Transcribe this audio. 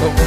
la.